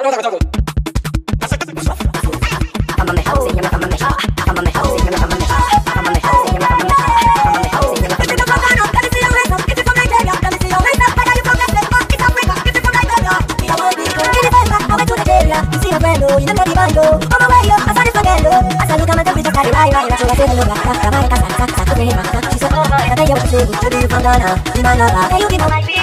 She's so the sugar for my you what you be the lover. Hey, you my.